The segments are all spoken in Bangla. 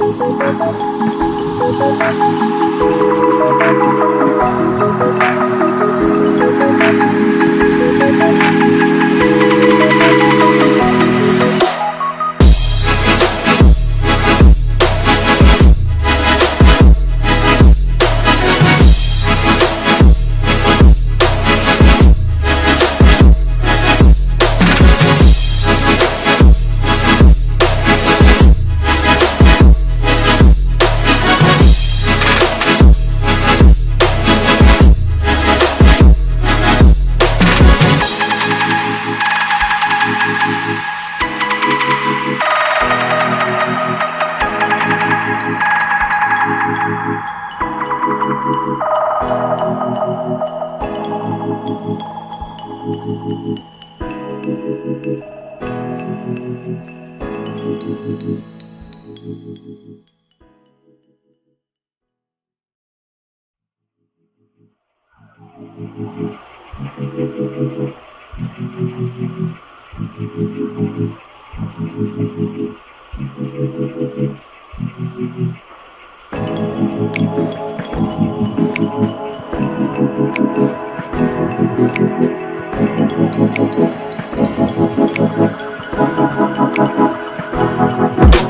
Thank you. Thank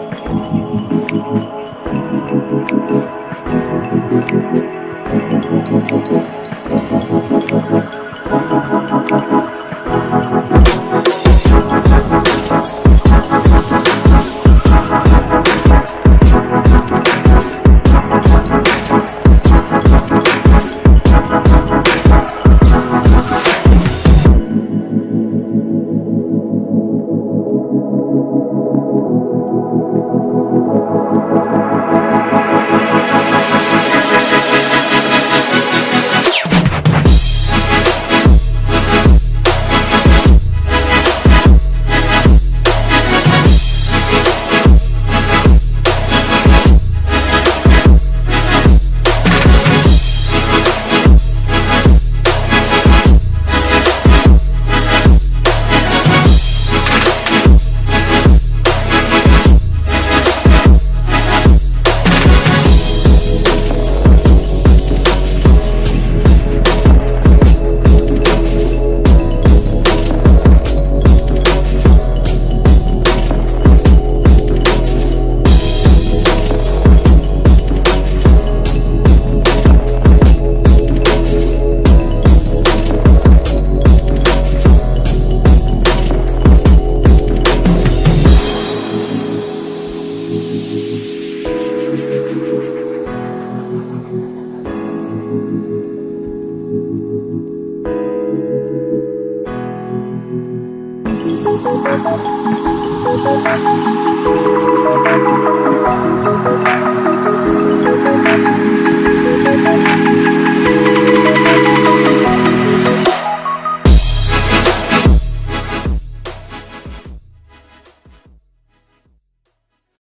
Thank you.